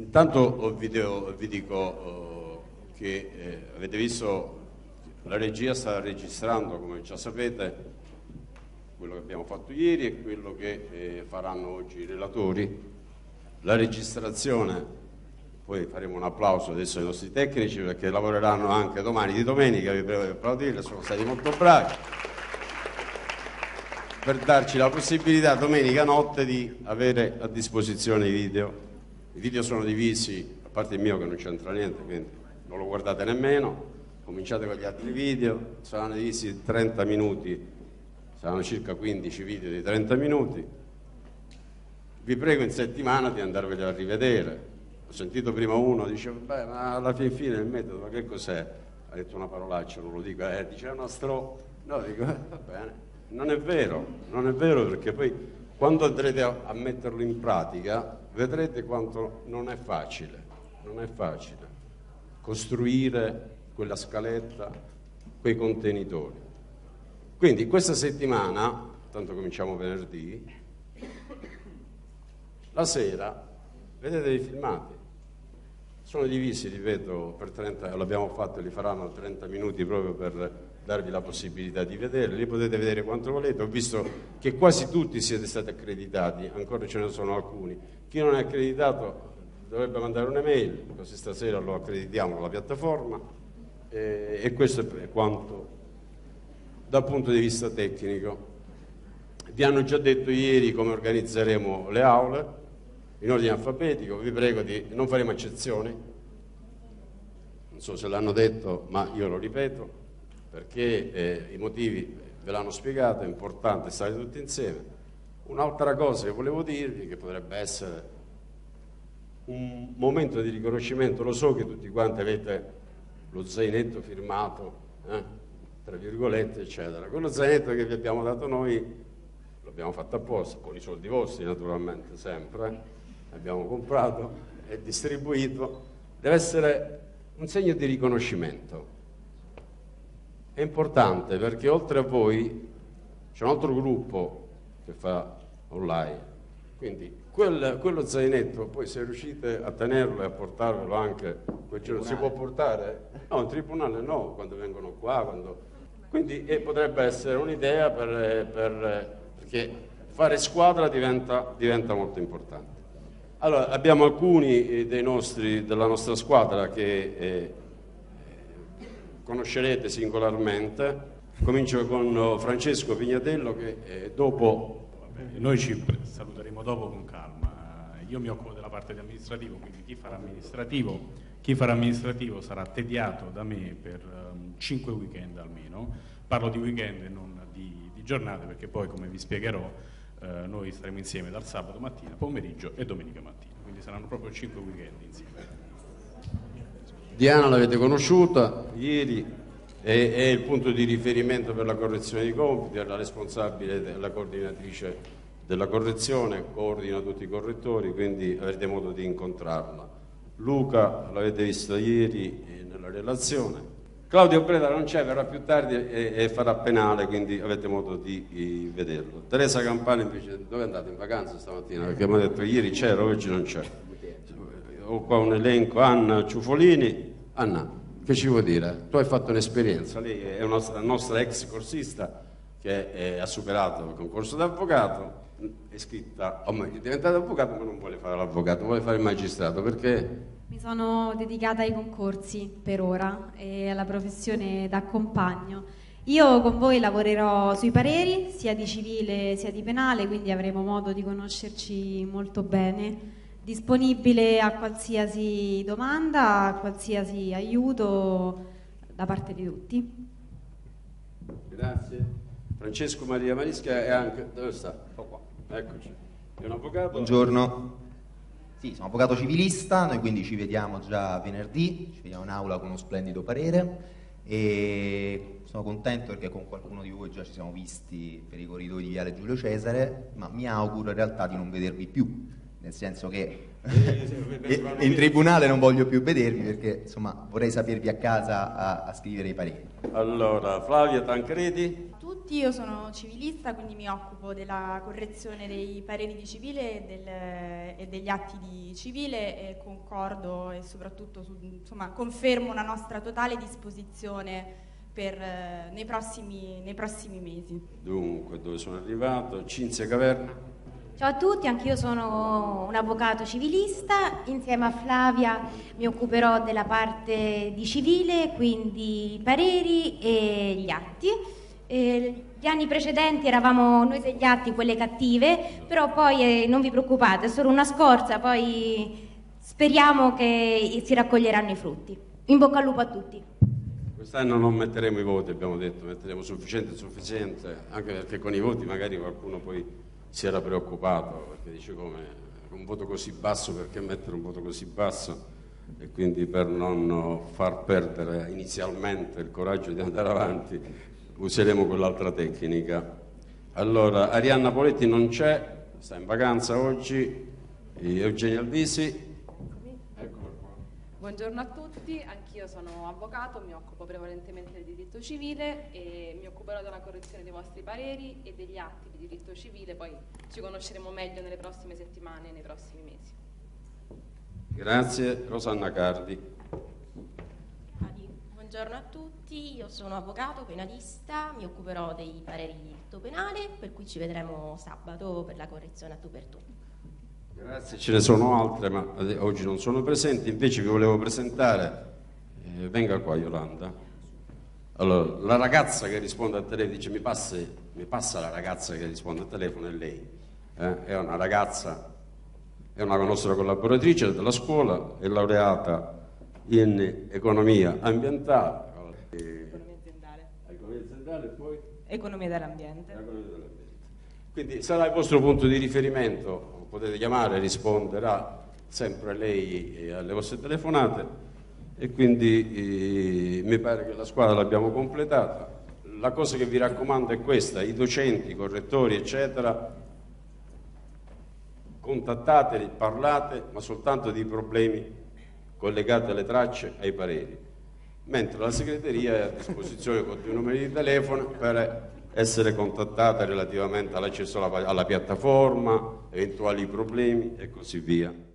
Intanto vi, devo, vi dico uh, che eh, avete visto la regia sta registrando, come già sapete, quello che abbiamo fatto ieri e quello che eh, faranno oggi i relatori. La registrazione, poi faremo un applauso adesso ai nostri tecnici perché lavoreranno anche domani di domenica, vi prego di applaudire, sono stati molto bravi per darci la possibilità domenica notte di avere a disposizione i video. I video sono divisi, a parte il mio che non c'entra niente, quindi non lo guardate nemmeno. Cominciate con gli altri video, saranno divisi in 30 minuti, saranno circa 15 video di 30 minuti. Vi prego in settimana di andarveli a rivedere. Ho sentito prima uno, diceva, beh, ma alla fin fine il metodo, ma che cos'è? Ha detto una parolaccia, non lo dico, eh, dice è una stro... No, dico, eh, va bene non è vero, non è vero perché poi quando andrete a, a metterlo in pratica vedrete quanto non è facile, non è facile costruire quella scaletta, quei contenitori. Quindi questa settimana, tanto cominciamo venerdì, la sera vedete i filmati. Sono divisi, ripeto, per 30, l'abbiamo fatto li faranno 30 minuti proprio per darvi la possibilità di vederli, li potete vedere quanto volete, ho visto che quasi tutti siete stati accreditati, ancora ce ne sono alcuni, chi non è accreditato dovrebbe mandare un'email, così stasera lo accreditiamo alla piattaforma e, e questo è quanto dal punto di vista tecnico. Vi hanno già detto ieri come organizzeremo le aule in ordine alfabetico, vi prego di non faremo eccezioni, non so se l'hanno detto ma io lo ripeto, perché eh, i motivi ve l'hanno spiegato, è importante stare tutti insieme. Un'altra cosa che volevo dirvi, che potrebbe essere un momento di riconoscimento, lo so che tutti quanti avete lo zainetto firmato, eh, tra virgolette, eccetera. Quello zainetto che vi abbiamo dato noi, l'abbiamo fatto apposta, con i soldi vostri naturalmente, sempre, eh, l'abbiamo comprato e distribuito, deve essere un segno di riconoscimento è importante perché oltre a voi c'è un altro gruppo che fa online, quindi quel, quello zainetto poi se riuscite a tenerlo e a portarvelo anche quel giorno, si può portare? No, in tribunale no, quando vengono qua, quando... quindi eh, potrebbe essere un'idea per, per, perché fare squadra diventa, diventa molto importante. Allora, abbiamo alcuni eh, dei nostri, della nostra squadra che eh, conoscerete singolarmente. Comincio con Francesco Pignatello che eh, dopo... Noi ci saluteremo dopo con calma. Io mi occupo della parte di amministrativo, quindi chi farà amministrativo, chi farà amministrativo sarà tediato da me per um, 5 weekend almeno. Parlo di weekend e non di, di giornate perché poi, come vi spiegherò, eh, noi staremo insieme dal sabato mattina, pomeriggio e domenica mattina. Quindi saranno proprio 5 weekend insieme. Diana l'avete conosciuta ieri, è, è, il punto di riferimento per la correzione dei compiti, è la responsabile della coordinatrice della correzione, coordina tutti i correttori, quindi avrete modo di incontrarla. Luca l'avete visto ieri eh, nella relazione. Claudio Breda non c'è, verrà più tardi e, e, farà penale, quindi avete modo di, di vederlo. Teresa Campani invece, dove è andata in vacanza stamattina? Perché mi ha detto ieri c'era, oggi non c'è. Ho qua un elenco, Anna Ciufolini, Anna, che ci vuoi dire? Tu hai fatto un'esperienza, lei è una nostra ex corsista che è, ha superato il concorso d'avvocato, è iscritta, oh, è diventata avvocato ma non vuole fare l'avvocato, vuole fare il magistrato perché... Mi sono dedicata ai concorsi per ora e alla professione da compagno. Io con voi lavorerò sui pareri, sia di civile sia di penale, quindi avremo modo di conoscerci molto bene disponibile a qualsiasi domanda, a qualsiasi aiuto da parte di tutti. Grazie. Francesco Maria Marisca è anche... Dove sta? Oh qua. Eccoci. È un avvocato? Buongiorno. Sì, sono avvocato civilista, noi quindi ci vediamo già venerdì, ci vediamo in aula con uno splendido parere e sono contento perché con qualcuno di voi già ci siamo visti per i corridoi di Viale Giulio Cesare, ma mi auguro in realtà di non vedervi più nel senso che in tribunale non voglio più vedervi perché insomma vorrei sapervi a casa a, a scrivere i pareri. Allora, Flavia Tancredi. Tutti tutti, io sono civilista, quindi mi occupo della correzione dei pareri di civile e, del, e degli atti di civile e concordo e soprattutto su, insomma, confermo una nostra totale disposizione per, eh, nei, prossimi, nei prossimi mesi. Dunque, dove sono arrivato? Cinzia Caverna. Ciao a tutti, anch'io sono un avvocato civilista, insieme a Flavia mi occuperò della parte di civile, quindi i pareri e gli atti. Eh, gli anni precedenti eravamo noi degli atti quelle cattive, però poi eh, non vi preoccupate, è solo una scorza, poi speriamo che si raccoglieranno i frutti. In bocca al lupo a tutti. Quest'anno non metteremo i voti, abbiamo detto, metteremo sufficiente e sufficiente, anche perché con i voti magari qualcuno poi si era preoccupato, perché dice come un voto così basso, perché mettere un voto così basso? E quindi per non far perdere inizialmente il coraggio di andare avanti useremo quell'altra tecnica. Allora, Arianna Poletti non c'è, sta in vacanza oggi, Eugenio Albisi. Buongiorno a tutti, anch'io sono avvocato, mi occupo prevalentemente del diritto civile e mi occuperò della correzione dei vostri pareri e degli atti di diritto civile, poi ci conosceremo meglio nelle prossime settimane e nei prossimi mesi. Grazie, Rosanna Cardi. Buongiorno a tutti, io sono avvocato penalista, mi occuperò dei pareri di diritto penale, per cui ci vedremo sabato per la correzione a tu per tu. Grazie, ce ne sono altre, ma oggi non sono presenti, invece vi volevo presentare, eh, venga qua Yolanda. Allora, la ragazza che risponde al telefono dice mi, passi, mi passa la ragazza che risponde al telefono è lei, eh? è una ragazza, è una nostra collaboratrice della scuola, è laureata in economia ambientale. Economia aziendale. Economia aziendale poi? Economia dell'ambiente. Quindi sarà il vostro punto di riferimento, potete chiamare, risponderà sempre lei alle vostre telefonate e quindi eh, mi pare che la squadra l'abbiamo completata. La cosa che vi raccomando è questa, i docenti, i correttori, eccetera, contattateli, parlate, ma soltanto di problemi collegate alle tracce ai pareri, mentre la segreteria è a disposizione con due numeri di telefono per essere contattata relativamente all'accesso alla, alla piattaforma, eventuali problemi e così via.